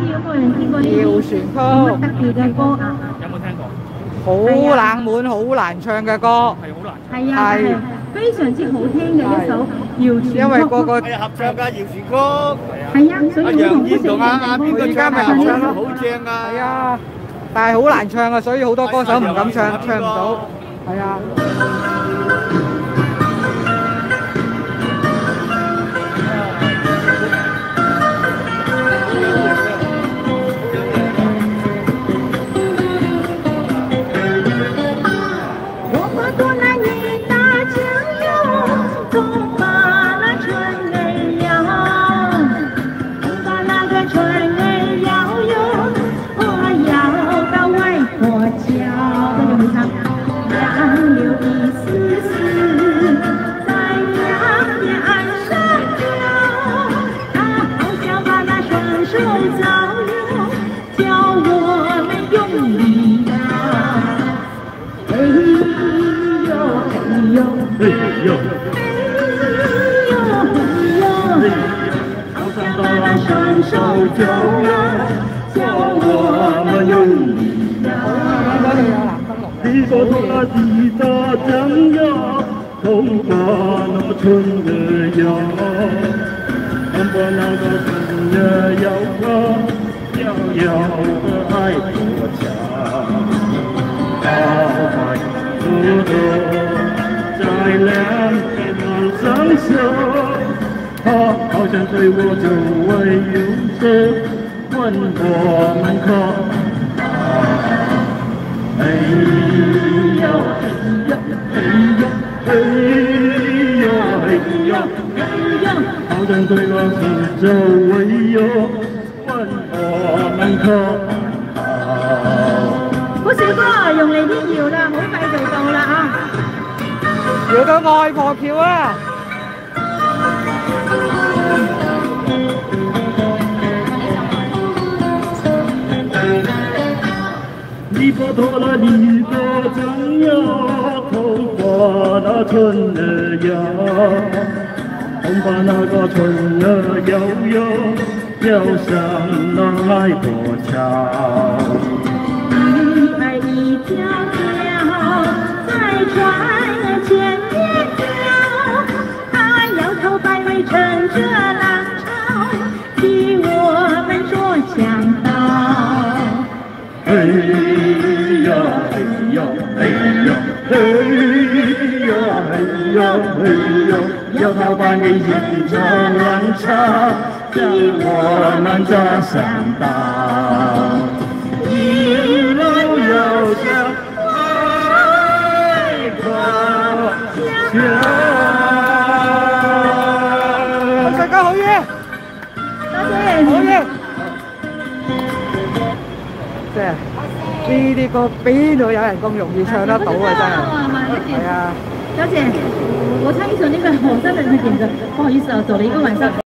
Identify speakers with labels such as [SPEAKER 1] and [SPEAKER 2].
[SPEAKER 1] 知有冇人聽過呢啲
[SPEAKER 2] 謠傳曲
[SPEAKER 1] 咁特別嘅歌啊？
[SPEAKER 3] 有冇聽過？
[SPEAKER 2] 好冷門、好難唱嘅歌，
[SPEAKER 3] 係好難。
[SPEAKER 1] 係啊，
[SPEAKER 2] 係
[SPEAKER 1] 係非常之好聽嘅一首謠傳曲。
[SPEAKER 2] 因為個個
[SPEAKER 4] 係合唱㗎謠傳曲，
[SPEAKER 1] 係啊，所
[SPEAKER 4] 阿
[SPEAKER 1] 以好同
[SPEAKER 4] 楊燕同阿阿邊個
[SPEAKER 2] 而家咪
[SPEAKER 4] 唱
[SPEAKER 2] 合唱咯
[SPEAKER 4] 好正啊！
[SPEAKER 2] 係啊，但係好難唱啊，所以好多歌手唔敢唱，唱唔到。係啊。
[SPEAKER 1] 哎呦哎呦
[SPEAKER 4] 哎呦，
[SPEAKER 1] 哎呦哎呦，好像把那双手交啊，叫我们用力摇。
[SPEAKER 2] 嗰度有藍燈籠。
[SPEAKER 4] 呢個都係自打真呀，恐怕那春兒呀，恐怕那個春兒搖啊，搖搖的愛過橋，好快速度在兩邊路上走，他好像對我周圍有着問我們可。哎呀哎呀哎呀哎呀哎呀，好像对我四周围有问我们可好？
[SPEAKER 1] 搖到
[SPEAKER 2] 外婆橋啊！
[SPEAKER 4] 你拨头了你的正呀，头发那春儿呀，恐怕那个春儿摇摇摇上那海波桥。呀哎呀哎呀哎呀哎呀，摇头摆尾迎着浪潮，替我们着想到。一路摇向海波桥。
[SPEAKER 2] 大家好嘢，
[SPEAKER 1] 多謝
[SPEAKER 2] 好嘢！呢啲歌邊度有人咁容易唱得到啊！真係，係啊。
[SPEAKER 1] 多謝，我唱一首那個我真的是點着，不好意思啊，走了一個晚上。